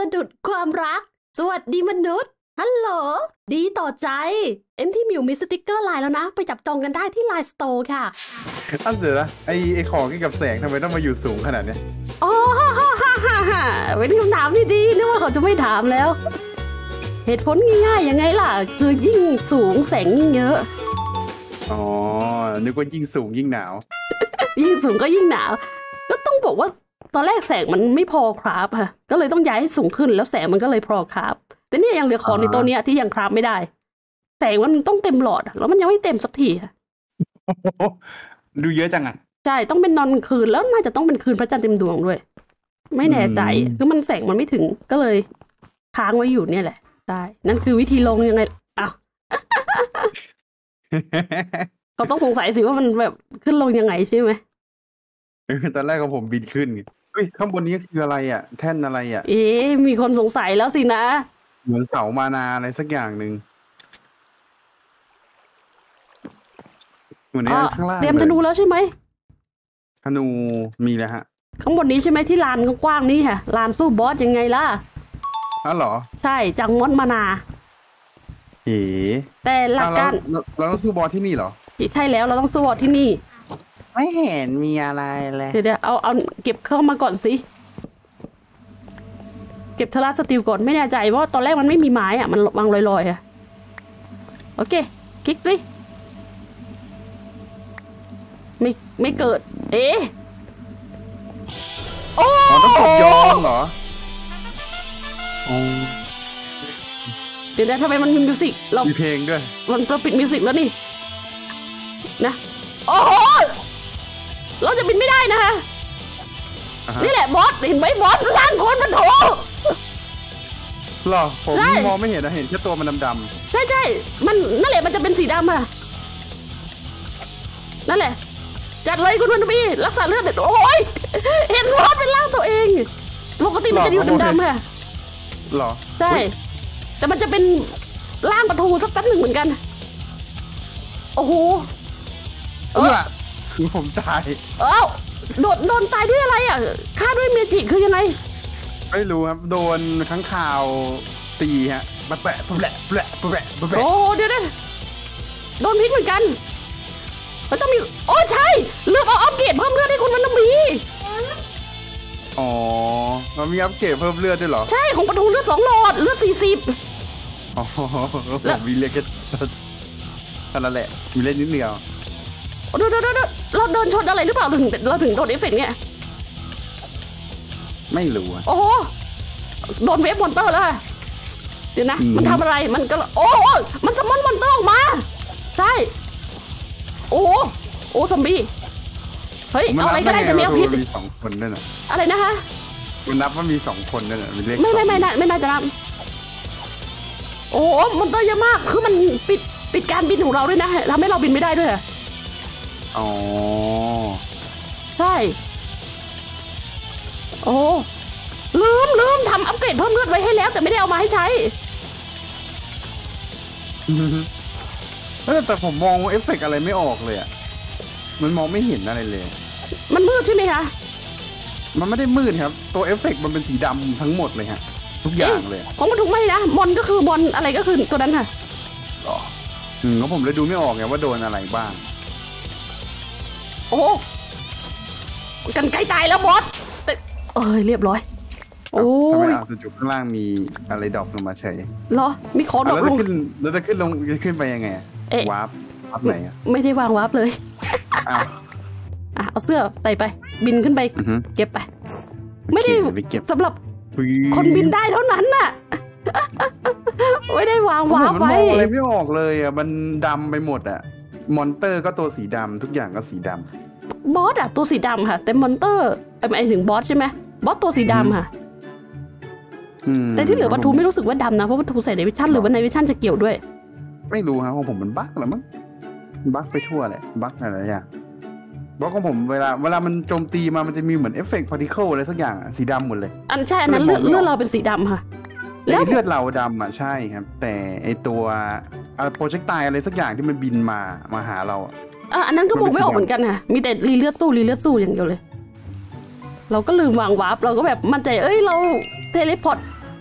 สะดุดความรัก สวัสดีมนุษย์ฮัลโหลดีต่อใจ เอ็มที่มิวมีสติกเกอร์ไลน์แล้วนะ ไปจับจองกันได้ที่ไลน์สโตร์ค่ะอันเดี๋ยวนะไอไอของเกี่ยวกับแสงทำไมต้องมาอยู่สูงขนาดเนี้ยอ๋อฮ่าฮ่าฮ่าฮ่าฮ่าเป็นคำถามที่ดีนึกว่าเขาจะไม่ถามแล้ว เหตุผลง่ายๆยังไงล่ะ คือยิ่งสูงแสงยิ่งเยอะ อ๋อ นึกว่ายิ่งสูงยิ่งหนาว ยิ่งสูงก็ยิ่งหนาว ก็ต้องบอกว่า ตอนแรกแสงมันไม่พอครับค่ะ ก็เลยต้องย้ายให้สูงขึ้นแล้วแสงมันก็เลยพอครับ แต่เนี่ยยังเหลือของในตัวเนี้ยที่ยังครับไม่ได้ แสงมันต้องเต็มหลอดอะแล้วมันยังไม่เต็มสักทีค่ะดูเยอะจังอะใช่ต้องเป็นนอนคืนแล้วน่าจะต้องเป็นคืนพระจันทร์เต็มดวงด้วย ไม่แน่ใจอืมคือมันแสงมันไม่ถึงก็เลยค้างไว้อยู่เนี่ยแหละใช่นั่นคือวิธีลงยังไงอ้าวเขาต้องสงสัยสิว่ามันแบบขึ้นลงยังไงใช่ไหมตอนแรกของผมบินขึ้นไงเฮ้ยข้างบนนี้คืออะไรอะ แท่นอะไรอะ เอ๊ะมีคนสงสัยแล้วสินะ เหมือนเสามานาอะไรสักอย่างหนึ่งอยู่ในอ๋อข้างล่างเตรียมธนูลแล้วใช่ไหมธนูมีแล้วฮะ ข้างบนนี้ใช่ไหมที่ลานกว้างๆนี่ค่ะลานสู้บอสยังไงล่ะอ้าวเหรอ ใช่จังมดมานา เอ๋แต่หลักการอ้าวเราเราต้องสู้บอสที่นี่เหรอ ใช่แล้วเราต้องสู้บอสที่นี่ ไม่เห็นมีอะไรเลยเดี๋ยวเดี๋ยวเอาเอาเก็บเข้ามาก่อนสิเก็บเทอราสติลก่อนไม่แน่ใจเพราะตอนแรกมันไม่มีไม้อะมันวางลอยๆอะโอเค คลิกสิไม่ไม่เกิด เอ๊ะโอ้อ๋อต้องกดยอมเหรออ๋อเดี๋ยวนะทำไมมันมีมิวสิกเรามีเพลงด้วย มันเราปิดมิวสิกแล้วนี่ นะ โอ้โห เราจะบินไม่ได้นะคะอ่าฮะนี่แหละบอสเห็นไหมบอสร่างคนมันโถเหรอผมใช่มองไม่เห็นนะเห็นแค่ตัวมันดำใช่ใช่มันนั่นแหละมันจะเป็นสีดำอะนั่นแหละ จัดเลยคุณวันบีรักษาเลือดเด็ดโอ้ยเห็นบอสเป็นร่างตัวเองปกติมันจะอยู่ดำๆค่ะๆเหรอใช่อุ๊ยแต่มันจะเป็นร่างประทูสักแป๊บหนึ่งเหมือนกัน โอ้โหเอเอออ คือผมตาย เอ้าโดนโดนตายด้วยอะไรอะฆ่าด้วยเมจิคือยังไง ไม่รู้ครับ โดนข้างข่าวตีฮะมาแปะแปะแปะแปะแปะโอ้เดี๋ยวนะโดนพิษเหมือนกัน มันต้องมี โอ้ใช่เลือกเอาอัปเกรดเพิ่มเลือดให้คุณมันต้องมี อ๋อมันมีอัปเกรดเพิ่มเลือดด้วยเหรอ ใช่ ของประทูเลือดสองหลอด เลือดสี่สิบอ๋อแล้วผมมีเลือดแค่เท่านั้นแหละมีเลือดนิดเดียว เดี๋ยวเดี๋ยวเดี๋ยวเราโดนชนอะไรหรือเปล่าถึงเราถึงโดนเอฟเฟกต์เนี่ย ไม่รู้อะโอ้โห โดน wave monster แล้วค่ะเดี๋ยวนะอืมมันทำอะไร มันก็ โอ้โหมัน summon monster ออกมา ใช่ โอ้โหโอ้ซอมบี้ เฮ้ย เอาอะไรก็ได้จะไม่เอาพิษนมีสองคนด้วยนะอะไรนะคะมันนับว่ามีสองคนด้วยนะมีเลขไม่ไม่สองไม่น่าไม่น่าจะนับ โอ้โห monster เยอะมาก คือมันปิดปิดการบินของเราด้วยนะทำให้เราบินไม่ได้ด้วย อะอ๋อ ใช่ โอ้ลืมลืมทำอัปเกรดเพิ่มเลือดไว้ให้แล้ว แต่ไม่ได้เอามาให้ใช้ เออแต่ผมมองเอฟเฟกต์อะไรไม่ออกเลยอะมันมองไม่เห็นอะไรเลย มันมืดใช่ไหมคะ มันไม่ได้มืดครับ ตัวเอฟเฟกต์มันเป็นสีดำทั้งหมดเลยฮะ ทุกอย่างเลย ของมันถูกไหมนะมอนก็คือมอนอะไรก็คือตัวนั้นค่ะอืมแล้วผมเลยดูไม่ออกไงว่าโดนอะไรบ้าง โอ้กันไกลตายแล้วบอสแต่เอ้ยเรียบร้อย โอ้ทำไมยเอาจุดข้างล่างมีอะไรดรอปลงมาเฉยเหรอมีของดรอะอแล้วปลจะง ขึ้นแล้วจะขึ้นลงจะขึ้นไปยังไงอะเอ๊ะ วาร์ปวาร์ปไหนอะไม่ได้วางวาร์ปเลยอ้าวอะเอาเสื้อใส่ไป บินขึ้นไปอือฮึเก็บไป ไม่ได้โอเคเยวไปเก็บสำหรับปึ๊บคนบินได้เท่านั้นน่ะ ไม่ได้วางผมวาร์ปมันไว้มองอะไรไม่ออกเลยอะมันดำไปหมดอะ มอนเตอร์ก็ตัวสีดำทุกอย่างก็สีดำ บอสอะตัวสีดำค่ะ แต่มอนเตอร์เอ้ยหมายถึงบอสใช่ไหมบอสตัวสีดำค่ะอืมแต่ที่เหลือปะทูไม่รู้สึกว่าดำนะ เพราะปะทูใส่ night vision หรือว่า night vision จะเกี่ยวด้วย ไม่รู้ครับของผมมัน bug เหรอมั้ง bug ไปทั่วแหละ bug อะไรอย่างบล็อกของผมเวลาเวลามันโจมตีมามันจะมีเหมือน effect particle อะไรสักอย่างอะสีดำหมดเลย อันใช่อันนั้นเลือดไม่มองไม่ออกเลือดเราเป็นสีดำค่ะแล้วแล้วเลือดเราดำอะใช่ครับ แต่ไอตัว projectile อะไรสักอย่างที่มันบินมามาหาเรา อะอะอันนั้นก็มองไม่ออกมันเป็นสีดำเหมือนกันค่ะ มีแต่รีเลือดสู้รีเลือดสู้อย่างเดียวเลย เราก็ลืมวาง warp เราก็แบบมั่นใจ เอ้ยเรา teleport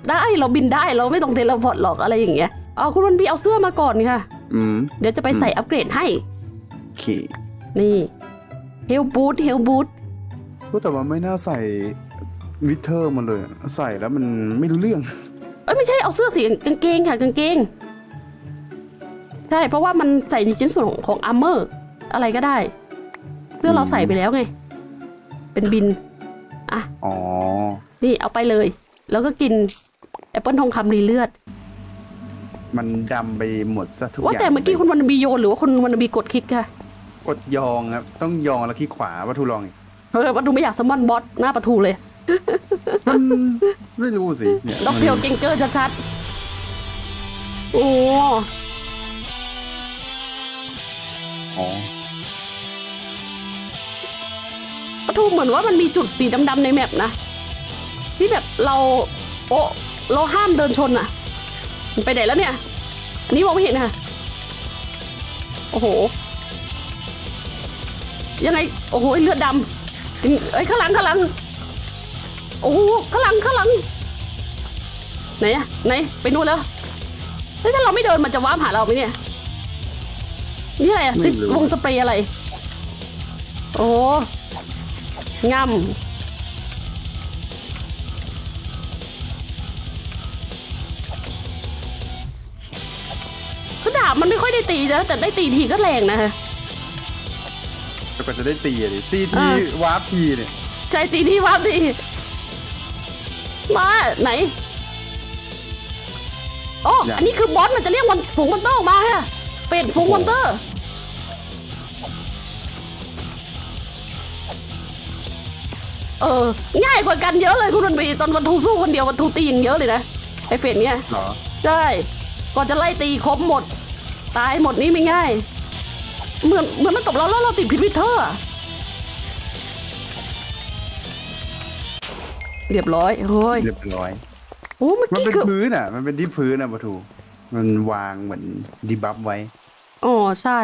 ได้เราบินได้เราไม่ต้อง teleport หรอกอะไรอย่างเงี้ยเอาคุณวันบีเอาเสื้อมาก่อนค่ะอืมเดี๋ยวจะไปใส่อัปเกรดให้โอเคนี่ health boost health boost ก็แต่ว่าไม่น่าใส่ wither มันเลยอะใส่แล้วมันไม่รู้เรื่องเอ้ยไม่ใช่เอาเสื้อสีกางเกงค่ะกางเกง ใช่เพราะว่ามันใส่ในชิ้นส่วนของอาร์เมอร์ อะไรก็ได้เสื้อเราใส่ไปแล้วไง เป็นบินอะอ๋อนี่เอาไปเลย แล้วก็กินแอปเปิลทองคำรีเลือด มันดำไปหมดซะทุกอว่าย่างแต่เมื่อกี้คุณวันบีโยนหรือว่าคุณวันบีกดคลิกค่ะกดยองครับ ต้องยองแล้วคลิกขวาวัตถุลองอีกเฮ้ยประตูไม่อยากสมอนบอสหน้าประตูเลยมันไม่รู้สิเนี่ยด็อกเทลเกงเกอร์ชัดๆโอ้อ๋อ ประตูเหมือนว่ามันมีจุดสีดำๆในแมปนะ ที่แบบเราโอ้เราห้ามเดินชนอะมันไปไหนแล้วเนี่ย อันนี้มองไม่เห็นค่ะ โอ้โห ยังไง โอ้โหเลือดดำเอ้ยข้างหลังข้างหลัง โอ้โหข้างหลังข้างหลัง ไหนอะไหนไปนู่นแล้วเฮ้ยถ้าเราไม่เดินมันจะว้ามหาเราไหมเนี่ย นี่อะไรอะซิวงสเปรย์อะไร โอ้ งำคือดาบมันไม่ค่อยได้ตีนะ แต่ได้ตีทีก็แรงนะฮะแล้วก็จะได้ตีอะดิตีทีอ่าวาร์ปทีเนี่ยใจตีทีว่าตีมาไหนโอ้อันนี้คือบอสมันจะเรียกวันฝูงมอนเตอร์ออกมาฮะเป็ดฝูงมอนเตอร์ เออ ง่ายกว่ากันเยอะเลยคุณวันบีตอนวันทูสู้คนเดียววันทูตีอย่างเยอะเลยนะไอเฟดเนี่ยเหรอใช่ก่อนจะไล่ตีครบหมด ตายหมดนี่ไม่ง่าย เหมือนเหมือนมันตบเราแล้วเราติดพิษวิเทอร์อะเรียบร้อยเฮ้ยเรียบร้อยโอ้เมื่อมันกี้เป็นคือพื้นอะ มันเป็นที่พื้นอะปะทูมันวางเหมือนดีบัฟไว้ อ๋อใช่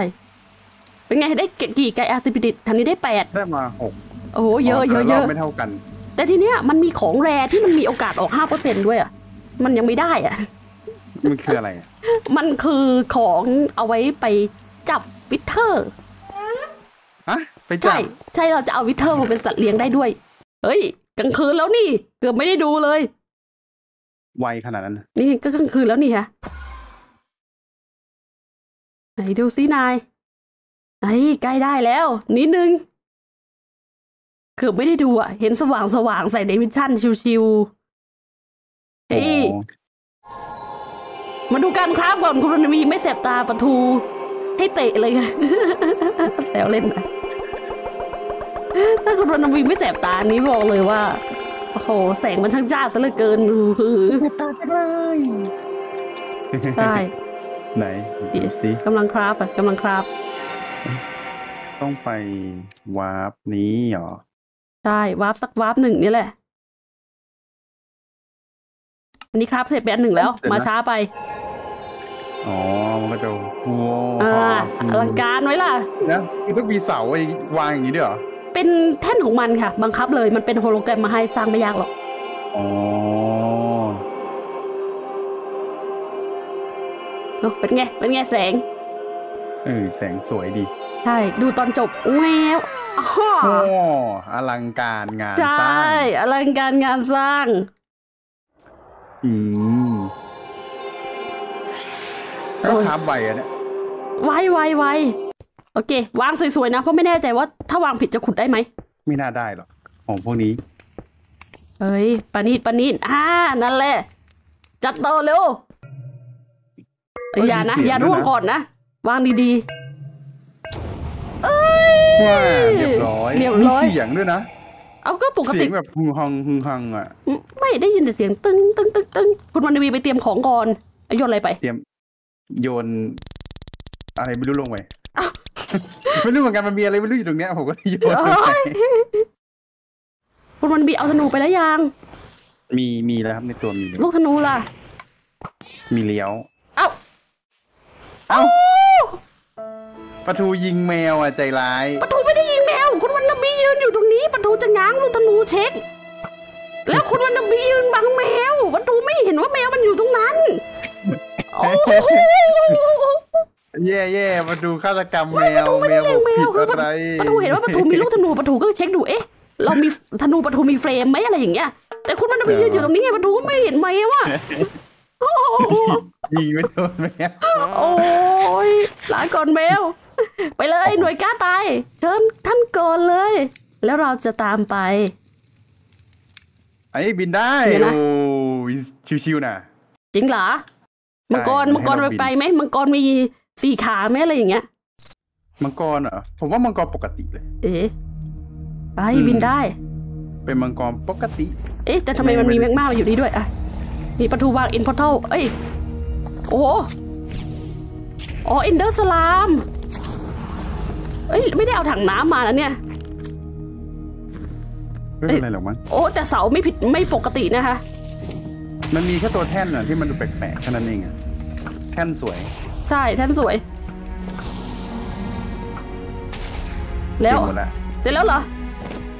เป็นไงได้กี่ไกอาซิปิดิตทันนี้ได้แปดได้มาหก โอ้โหเยอะเยอะแต่เยรอะบไม่เท่ากัน แต่ทีเนี้ยมันมีของแรที่มันมีโอกาสออกห้าเปอร์เซ็นด้วยอะมันยังไม่ได้อะมันคืออะไรอะมันคือของเอาไว้ไปจับ witherฮะไปจัใช่ใช่เราจะเอา wither มาเป็นสัตว์เลี้ยงได้ด้วย เฮ้ยกลางคืนแล้วนี่ เกือบไม่ได้ดูเลย ไวขนาดนั้น นี่ก็กลางคืนแล้วนี่ฮะไหนดูซินายไอ้ใกล้ได้แล้ว นิดนึง เกือบไม่ได้ดูอะเห็นสว่างสว่างๆใส่ night visionชิวๆเฮ้ยอ๋อมาดูการคราฟก่อนคุณรณวีไม่แสบตาประทู ให้เตะเลยค่ะแซวเล่นนะถ้าคุณรณวีไม่แสบตานี้บอกเลยว่า โอ้โห แสงมันช่างจ้าซะเหลือเกินอื้อหือตาจะได้ใช่ไหนดูสิกำลังคราฟอะกำลังคราฟต้องไปwarp นี้เหรอ ใช่ warp สัก warp หนึ่งนี่แหละ อันนี้ครับเสร็จไปอันหนึ่งแล้ว มาช้าไป อ๋อ มันก็จะโอ้อ่าอลังการไว้ล่ะนะคือต้องมีเสาไอ้วางอย่างนี้ด้วยเหรอ เป็นแท่นของมันค่ะ บังคับเลยมันเป็นโฮโลแกรมมาให้สร้างไม่ยากหรอก อ๋อเออเป็นไง เป็นไงแสง เออแสงสวยดี ใช่ ดูตอนจบแววอ้อ โอ้อลังการงานใชสร้า่งอลังการงานสร้าง อืมโอ้ก็ยทับใบอะเนี่ยไวไวไวโอเค วางสวยๆนะ เพราะไม่แน่ใจว่าถ้าวางผิดจะขุดได้ไหม ไม่น่าได้หรอกของพวกนี้ เอ้ยปานีดปานีดอ่านั่นแหละ จัดโตเร็วเอ้ยอย่านะมีเสียงอย่าด้วยร่วงนะก่อนนะ วางดี ว่าเรียบร้อยเรียบมีร้อย เสียงด้วยนะๆเอาก็ปกเสีติ ยงแบบฮึงฮังฮึงฮังอะ ไม่ได้ยินแต่เสียงตึ้งตึ้งตึ้งตึ้งคุณวันวีไปเตรียมของก่อนเอาโยนอะไรไป เตรียมโยน อะไรไม่รู้ลงไปไม่รู้เหมือนกันมันมีอะไรไม่รู้อยู่ตรงเนี้ยผมก็เลยโยนลงไปคุณวันวีเอาธนูไปแล้วยังมีมีแล้วครับในตัวมี ลูกธนูล่ะ มีเลี้ยว เอ้า เอ้า ปะทูยิงแมวอะใจร้ายปะทูไม่ได้ยิงแมว คุณวันนบียืนอยู่ตรงนี้ปะทูจะง้างลูกธนูเช็ค แล้วคุณวันนบียืนบังแมวปะทูไม่เห็นแย่แย่มาดูฆาตกรรมแมวแมวบอกผิดอะไรปะทูเห็นว่าปะทูมีลูกธนูปะทูก็เช็คดูเอ๊ะเรามีธนูปะทูมีเฟรมไหมอะไรอย่างเงี้ยแต่คุณมันไปยืนอยู่ตรงนี้ไงปะทูก็ไม่เห็นไหมว่ายิงไม่โดนแมวโอ้ยลาก่อนแมว ไปเลยหน่วยกล้าตาย เชิญท่านก่อนเลย แล้วเราจะตามไป ไอ้บินได้เดี๋ยวนะโอ้ยชิวๆนะจริงเหรอ มังกรใช่มังกรให้เราบินไปไหมมังกรมีสี่ขาไหมอะไรอย่างเงี้ย มังกรเหรอ ผมว่ามังกรปกติเลย เอ๊ะไปอืมบินได้ เป็นมังกรปกติ เอ๊ะแต่ทำไมมันมีแมกมาอยู่นี่ด้วยอะ มีประตูวางอินพอร์ทัลเอ้ย โอ้โหอ๋ออินเดอร์สลาม เอ้ยไม่ได้เอาถังน้ำมาแล้วเนี่ย ไม่เป็นไรหรอกมั้งโอ้แต่เสาไม่ผิดไม่ปกตินะคะ มันมีแค่ตัวแท่นน่ะที่มันดูแปลกๆแค่นั้นเองอะแท่นสวย ใช่แท่านสวย แล้วเก่งหมดละเสร็จแล้วเหรอ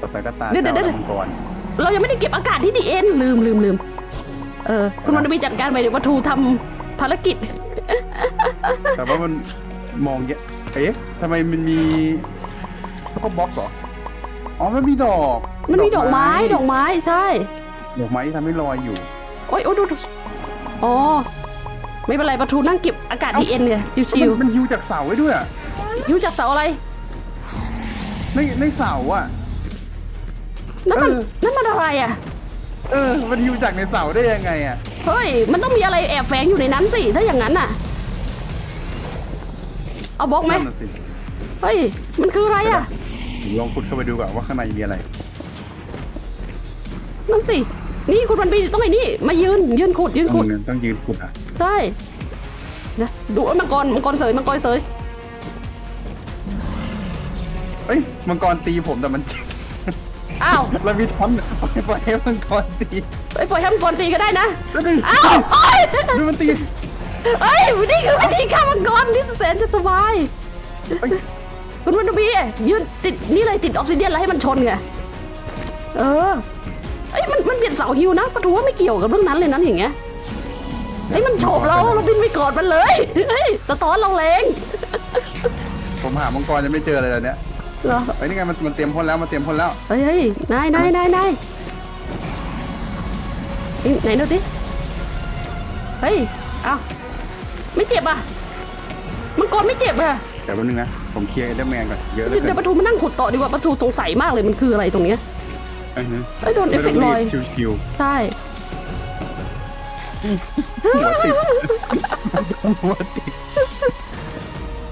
ต่อไปก็ตาเดี๋ยวเจ้าเดี๋ยวและมังกรเรายังไม่ได้เก็บอากาศที่ดีเอ็นลืมลืมลืมเออคุณวันมีจัดการไปเดี๋ยววัตถุทำภารกิจ แต่ว่ามัน มองแยะเอ๊ะทำไมมันมีแล้วก็บล็อกเหรอ อ๋อมันมีดอกมันมีดอกไม้ดอกไม้ใช่ ดอกไม้ที่ทำให้ลอยอยู่ โอ้ยโอ้ยดูดูอ๋อ ไม่เป็นไรประทูนั่งเก็บอากาศดีเอ็นเนี่ยชิวมันมันฮิวจากเสาไว้ด้วยอะๆยูจากเสาอะไร ในในเสาอะนั่นมันเออนั่นมันอะไรอะ เออ มันฮิวจากในเสาได้ยังไงอะ เฮ้ย มันต้องมีอะไรแอบแฝงอยู่ในนั้นสิ ถ้าอย่างนั้นน่ะ เอาบล็อกไหมนั่นน่ะสิเฮ้ย มันคืออะไรอะ ผมลองขุดเข้าไปดูก่อนว่าข้างในมีอะไร นั่นสิ นี่คุณวันปีต้องไอ้นี่ มายืน ยืนขุด ยืนต้อขุงด ต้องยืนขุดอะใช่นะดูไอ้มังกร มังกรเสย มังกรเสย เอ้ยมังกรตีผมแต่มันเจ็บอ้าวเรามีทำปล่อยปล่อยให้มังกรตีไปปล่อยให้มังกรตีก็ได้นะ แล้วดูอ้าวเฮ้ยดูมันตี เฮ้ยนี่คือวิธีฆ่ามังกรที่แสนจะสบายเอ้ยคุณวันบียืนติดนี่เลยติดออกซิเดียนแล้วให้มันชนไงเออเอ้ยมันมันเปลี่ยนเสาฮิวนะปะทูว่าไม่เกี่ยวกับเรื่องนั้นเลยนะอย่างเงี้ยไอ้ยมันโฉบเราเราบินไปกอดมันเลยเฮ้ยสะท้อนเราแรงผมหามังกรยังไม่เจอเลยตอนเนี้ยเหรอเอ้ยนี่ไงมันมันเตรียมพ่นแล้วมันเตรียมพ่นแล้วเฮ้ยเฮ้ยนายนายนายนายนี่ไหนดูสิเฮ้ยเอ้า ไม่เจ็บอะ มังกรไม่เจ็บอะ แต่วันนึงนะ ผมเคลียร์ enderman ก่อน เยอะเลยเดี๋ยวปะทูมานั่งขุดต่อดีกว่าปะทูสงสัยมากเลยมันคืออะไรตรงเนี้ยเอ้ยเอ้ยโดนเอฟเฟกต์ลอยชิวใช่ๆหัวติดหัวติด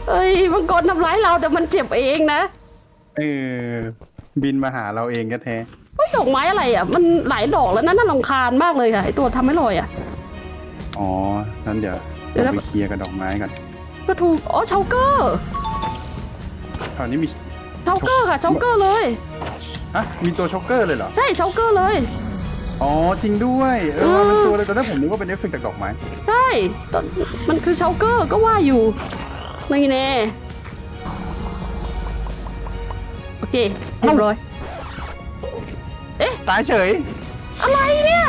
เอ้ยมังกรทำร้ายเราแต่มันเจ็บเองนะ เออ บินมาหาเราเองก็แท้เฮ้ยดอกไม้อะไรอะ มันหลายดอกแล้วนะน่ารำคาญมากเลยค่ะไอตัวทำให้ลอยอะ อ๋อ นั้นเดี๋ยว เดี๋ยวนะเราไปเคลียร์กับดอกไม้ก่อนปะทูอ๋อ shulker คราวนี้มี shulker ค่ะ shulker เลยฮะมีตัว shulker เลยเหรอใช่ shulker เลยอ๋อจริงด้วยเออเออมันตัวเลยตอนแรกผมนึกว่าเป็นเอฟเฟกต์จากดอกไม้ใช่ตอนมันคือ shulker ก็ว่าอยู่ไม่แน่โอเคเรียบร้อยตายเฉยอะไรเนี่ย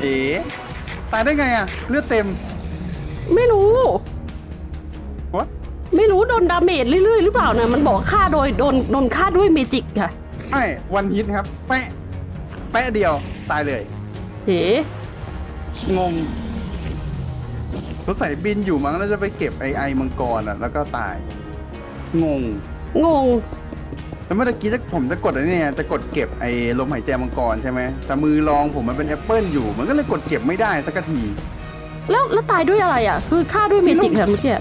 เอ๋ ตายได้ไงอะ เลือดเต็ม ไม่รู้วะไม่รู้โดน damage เรื่อยๆหรือเปล่านะมันบอกฆ่าโดยโดนโดนฆ่าด้วย magic ค่ะ ไม่ one hit ครับ แปะ แปะเดียว ตายเลยเฮ้งงสงสัยบินอยู่มั้งแล้วจะไปเก็บไอไอมังกรอะ แล้วก็ตาย งง งง แล้วเมื่อกี้จะผมจะกดอะไรเนี่ยจะกดเก็บไอลมหายใจมังกรใช่ไหมแต่มือรองผมมันเป็นแอปเปิลอยู่ มันก็เลยกดเก็บไม่ได้สักทีแล้วแล้วตายด้วยอะไรอะ คือฆ่าด้วย magic ค่ะเมื่อกี้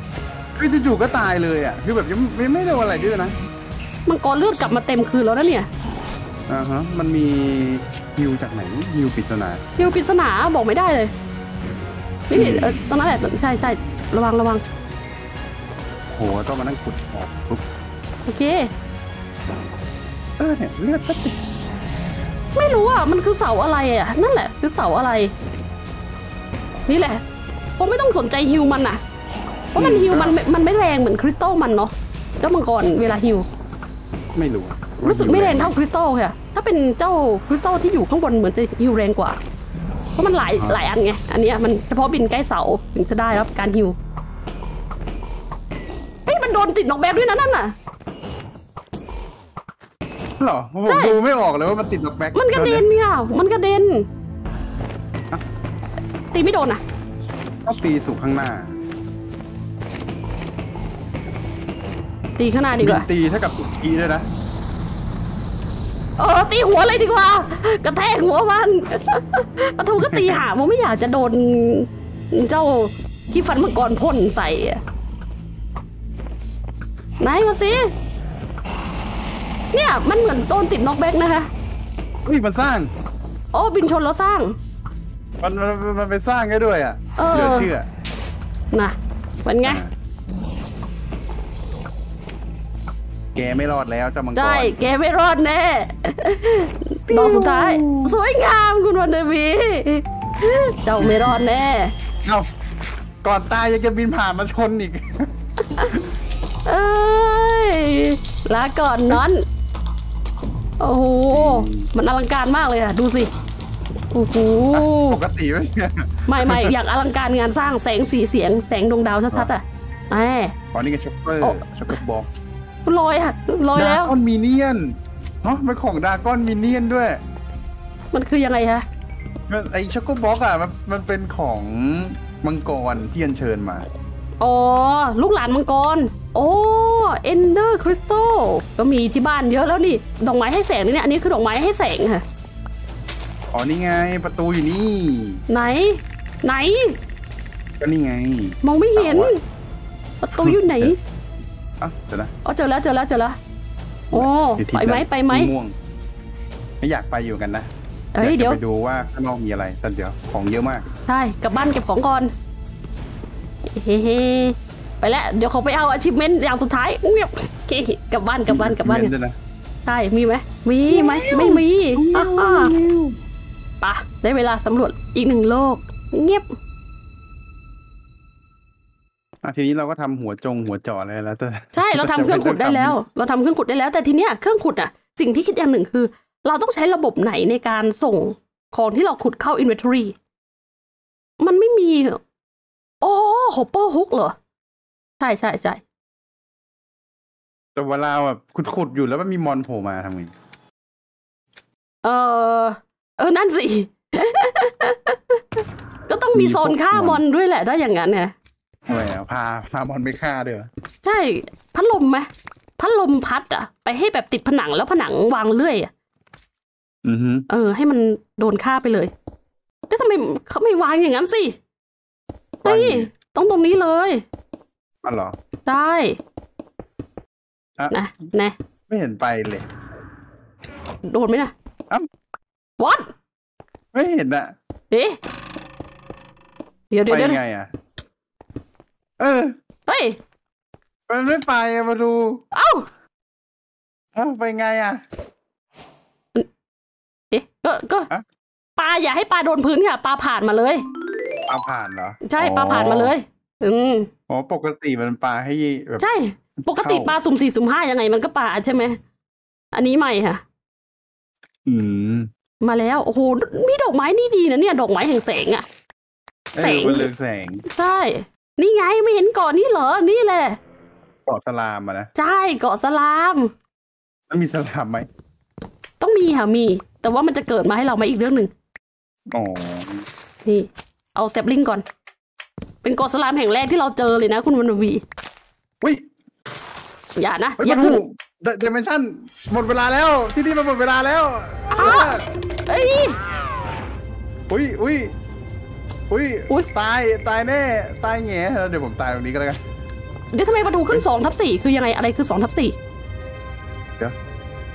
คือจู่ๆก็ตายเลยอะคือแบบยังยังไม่ได้อะไรด้วยนะมังกรเลือดกลับมาเต็มคืนแล้วนะเนี่ยอ่าฮะมันมีฮิวจากไหนฮิวปริศนาฮิวปริศนาบอกไม่ได้เลยนี่เออตอนนั้นแหละใช่ใช่ระวังระวังโหต้องมานั่งขุดออกปุ๊บโอเค เออเนี่ยเลือดก็ติดไม่รู้อะมันคือเสาอะไรอะ นั่นแหละ คือเสาอะไร นี่แหละผมไม่ต้องสนใจฮิวมันน่ะเพราะมันฮิวมันไม่มันไม่แรงเหมือนคริสตัลมันเนาะเจ้ามังกรเวลาฮิวไม่รู้ รู้สึกไม่แรงเท่าคริสตัลค่ะ ถ้าเป็นเจ้าคริสตัลที่อยู่ข้างบนเหมือนจะฮิวแรงกว่าอราะมันหลายหลายอันไง อันเนี้ยมันเฉพาะบินใกล้เสาถึงจะได้รับการฮิวเฮ้ยมันโดนติดนกแบบด้วยนะนั่นน่ะเหรอผมใช่ดูไม่ออกเลยว่ามันติดล็อกแบ็กมันกระเด็นเนี่ยมันกระเด็น ตีไม่โดนอะต้องตีสู่ข้างหน้า ตีข้างหน้าดีกว่าบินตีเท่ากับตุกทีด้วยนะ เออ ตีหัวเลยดีกว่า กระแทกหัวมันปะทูก็ตีหามันไม่อยากจะโดน เจ้าขี้ฟันมังกรพ่นใส่อะไหนมาสิ เนี่ยมันเหมือนโดนติดน็อกแบ็กนะคะเฮ้ยมันสร้าง โอ้บินชนแล้วสร้าง มันมันมันมันไปสร้างได้ด้วยอะเออ เหลือเชื่อนะเป็นไงแกไม่รอดแล้วเจ้ามังกร ใช่แกไม่รอดแน่ดอกสุดท้าย สวยงามคุณวันเดอร์บีเจ้าไม่รอดแน่ เอ้าก่อนตายยังจะบินผ่านมาชนอีก เอ้ยลาก่อนนอน โอ้โห มันอลังการมากเลยอะดูสิ โอ้โห ปกติไม่ใช่ไม่ไม่อยากอลังการงานสร้างแสงสีเสียงแสงดวงดาวชัดๆอะแหมอ๋อนี่ไงช็อปเปอร์โอ้ช็อปเปอร์บอกลอยอะลอยแล้วดาก้อนมิเนียนเนาะมันของดาก้อนมิเนียนด้วย มันคือยังไงฮะมันไอช็อกโกบ็อกอะมันมันเป็นของมังกรที่อัญเชิญมา อ๋อ ลูกหลานมังกร โอ้เอนเดอร์คริสตัลก็มีที่บ้านเยอะแล้วนี่ ดอกไม้ให้แสงนี่เนี่ย อันนี้คือดอกไม้ให้แสงค่ะ อ๋อ นี่ไง ประตูอยู่นี่ ไหน ไหน ก็นี่ไง มองไม่เห็นเอาวะประตูอยู่ไหนอะเดี๋ยวนะอ๋อเจอแล้วเจอแล้วเจอแล้วโอ้อยู่ที่ไปไหมไปไหมม่วง ไม่อยากไปอยู่กันนะเอ้ยอากจะเดี๋ยวไปดูว่าข้างนอกมีอะไรแต่เดี๋ยวของเยอะมาก ใช่ กลับบ้านเก็บของก่อนเฮ้ๆ ไปแล้ว เดี๋ยวเขาไปเอา achievement อย่างสุดท้ายเงียบโอเคกลับบ้านกลับบ้านกลับบ้านมีด้วยนะใช่มีไหมมีไหมไม่มีอ่าๆปะได้เวลาสำรวจอีกหนึ่งโลก เงียบอะทีนี้เราก็ทำหัวจงหัวเจาะอะไรแล้วแต่ใช่เราทำเครื่องขุดได้แล้ว เราทำเครื่องขุดได้แล้ว แต่ทีเนี้ยเครื่องขุดอะสิ่งที่คิดอย่างหนึ่งคือ เราต้องใช้ระบบไหนในการส่งของที่เราขุดเข้า inventory มันไม่มีเหรอ โอ้ hopper hook เหรอ ใช่ใช่ใช่แต่เวลาแบบขุดๆอยู่แล้วมันมีมอนโผล่มาทำไงเออ เออ นั่นสิ ก็ต้องมีโซนฆ่ามอนด้วยแหละถ้าอย่างนั้นไงทำไมอะพาพามอนไปฆ่าด้วยเหรอใช่ พัดลมไหมพัดลมพัดอะไปให้แบบติดผนังแล้วผนังวางเลื่อยอะอือฮึเออ ให้มันโดนฆ่าไปเลย แต่ทำไมเขาไม่วางอย่างนั้นสิ เฮ้ยต้องตรงนี้เลยอ๋อเหรอ ได้อะนะนะไม่เห็นไปเลย โดนไหมนะเอ้าวัดไม่เห็นอะเอ๊ะเดี๋ยวไปเดี๋ยวเดี๋ยวยังไงอะเออเฮ้ยมันไม่ไปอะมาดู เอ้าเอ้าไปไงอะเอ๊ะก็ก็ฮะปลาอย่าให้ปลาโดนพื้นค่ะปลาผ่านมาเลย ปลาผ่านเหรอ ใช่ปลาผ่านมาเลย อืมอ๋อปกติมันปลาให้แบบใช่ ปกติเข้าปลาสุ่มสี่สุ่มห้ายังไงมันก็ปลาใช่ไหม อันนี้ใหม่ค่ะ อืม มาแล้ว โอ้โห มีดอกไม้นี่ดีนะเนี่ย ดอกไม้แห่งแสงอะเอแสองมันเรืองแสง ใช่ นี่ไงไม่เห็นเกาะนี่เหรอ นี่แหละ เกาะสลามอะนะ ใช่ เกาะสลามมันมีสลามไหม ต้องมีค่ะมี แต่ว่ามันจะเกิดมาให้เราไหมอีกเรื่องหนึ่งอ๋อ นี่ เอาแซปลิงก่อน เป็นเกาะสลามแห่งแรกที่เราเจอเลยนะคุณวันวีอุ้ยอย่านะเฮ้ยอย่ามาขึ้นดูเดเมชั่นหมดเวลาแล้ว ที่นี่มันหมดเวลาแล้วอ้าวเอ้ยอุ้ยอุ้ยอุ้ยอุ๊ยตายตายแน่ตายแง่เดี๋ยวผมตายตรงนี้ก็แล้วกันเดี๋ยวทำไมประตูขึ้นสองทับสี่คือยังไงอะไรคือสองทับสี่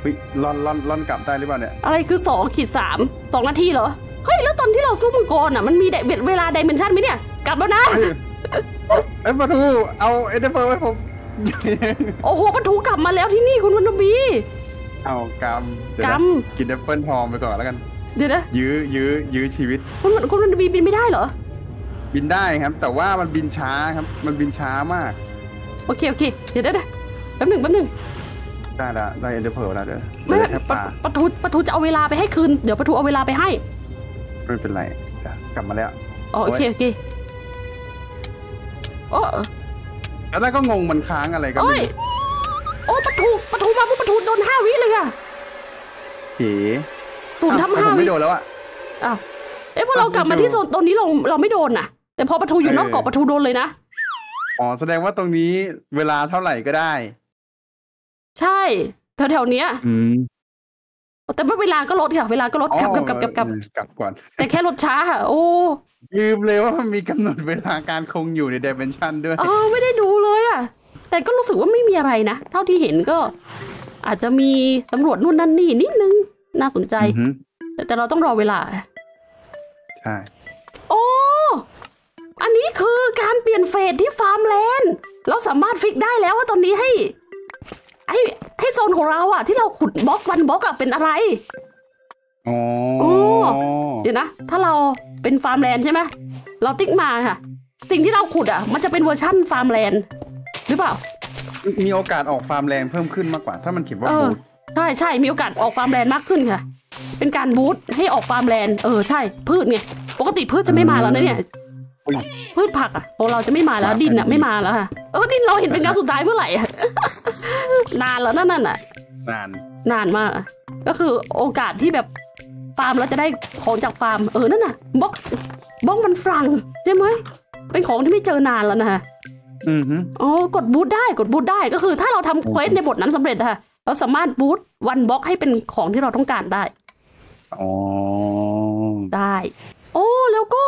อุ้ยลอนลอนลอนกลับได้หรือเปล่าเนี่ยอะไรคือสองขีดสามสองนาทีเหรอเฮ้ยแล้วต อนที่เราสู้มังกรอะมันมีเดเวลาดิเมนชันไหมเนี่ยกลับแล้วนะเฮ้ยเอ้ยมาดูเอาเอเดเฟอร์ไว้ผมโอ้โหประตูกลับมาแล้วที่นี่คุณวันบีเอากำเดี๋ยวกนะกินแอปเปิลทองไปก่อนแล้วกันเดี๋ยวนะยื้อยื้อยื้อชีวิตคุณวันคุณวันบีบินไม่ได้เหรอบินได้ครับ แต่ว่ามันบินช้าครับ มันบินช้ามาก โอเคโอเคเดี๋ยวเดี๋ยวเดี๋ยวแป๊บหนึ่งแป๊บหนึ่งได้ละได้เอเดเฟอร์แล้วเดี๋ยวไม่เดี๋ยวไม่แค่ปะปลาปะทูปะทูจะเอาเวลาไปให้คืนเดี๋ยวปะทูเอาเวลาไปให้ ไม่เป็นไรเดี๋ยวกลับมาแล้วอ๋อโอเคโอเคโอ้แล้วนั่นก็งงมันค้างอะไรก็โอ้ไม่ยรู้โอ้ประตูประตูมาปุ๊บประตูโดนห้าวิเลยค่ะเก๋ศูนย์อ้าวทำห้าผมวิไม่โดนแล้วอะอ้าวเอ๊ะพอเรากลับมาที่โซนตรงนี้เราเราไม่โดนน่ะแต่พอประตูอยู่นอกเออเกาะประตูโดนเลยนะอ๋อแสดงว่าตรงนี้เวลาเท่าไหร่ก็ได้ ใช่แถวแถวๆเนี้ยอืม แต่ไม่เวลาก็ลดค่ะ เวลาก็ลดกลับกลับกลับกลับกลับเออกลับก่อน แต่แค่ลดช้าค่ะ โอ้ลืมเลยว่ามันมีกำหนดเวลาการคงอยู่ใน dimension ด้วยเออไม่ได้ดูเลยอะ แต่ก็รู้สึกว่าไม่มีอะไรนะ เท่าที่เห็นก็ อาจจะมีสำรวจนู่นนั่นนี่นิดนึง น่าสนใจอือฮึแต่แต่เราต้องรอเวลา ใช่ โอ้ อันนี้คือการเปลี่ยน phase ที่ farmland เราสามารถ fix ได้แล้วว่าตอนนี้ให้ให้ ให้โซนของเราอะที่เราขุดบล็อก one block อะเป็นอะไรอ๋อโอ้เดี๋ยวนะ ถ้าเราเป็น farmland ใช่ไหมเราติ๊กมาค่ะ สิ่งที่เราขุดอะมันจะเป็นเวอร์ชั่น farmland หรือเปล่า มีโอกาสออก farmland เพิ่มขึ้นมากกว่า ถ้ามันเขียนว่าเออ boostใช่ใช่มีโอกาสออก farmland มากขึ้นค่ะ เป็นการ boost ให้ออก farmland เออใช่พืชไงปกติพืชจะไม่มาแล้วนะเนี่ยอุ้ย พืชผักอะของเราจะไม่มาแล้วมาดินอะแผ่นดินไม่มาแล้วค่ะเออดินเราเห็นเป็นครั้งสุดท้ายเมื่อไหร่อะนานแล้วนั่นน่ะ นาน นานมากอะก็คือโอกาสที่แบบ farmland จะได้ของจากฟาร์มเออนั่นน่ะบล็อกบล็อกมันฝรั่งใช่ไหมเป็นของที่ไม่เจอนานแล้วนะคะอือฮึอ๋อกด boost ได้กด boost ได้ก็คือ ถ้าเราทำ quest ในบทนั้นสำเร็จอะค่ะเราสามารถ boost one block ให้เป็นของที่เราต้องการได้อ๋อได้ โอ้แล้วก็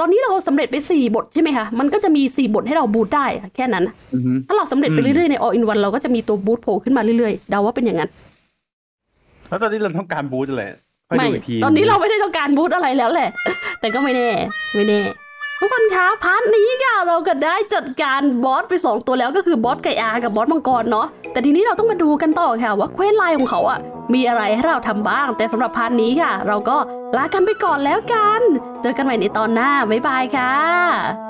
ตอนนี้เราสำเร็จไปสี่บทใช่ไหมคะ มันก็จะมีสี่บทให้เรา boost ได้อะแค่นั้นอือฮึถ้าเราสำเร็จไปอืมเรื่อยๆใน all in one เราก็จะมีตัว boost โผล่ขึ้นมาเรื่อยๆเดาว่าเป็นอย่างนั้น แล้วตอนนี้เราต้องการ boost อะไรค่อยไม่ดูอีกทีตอนนี้เราไม่ได้ต้องการ boost อะไรแล้วแหละ แต่ก็ไม่แน่ ไม่แน่ทุกคนคะ part นี้ค่ะเราก็ได้จัดการบอสไปสองตัวแล้วก็คือบอส Gaia กับบอสมังกรเนาะแต่ทีนี้เราต้องมาดูกันต่อค่ะว่า quest line ของเขาอะ มีอะไรให้เราทำบ้าง แต่สำหรับ part นี้ค่ะ เราก็ลากันไปก่อนแล้วกัน เจอกันใหม่ในตอนหน้า บ๊ายบายค่ะ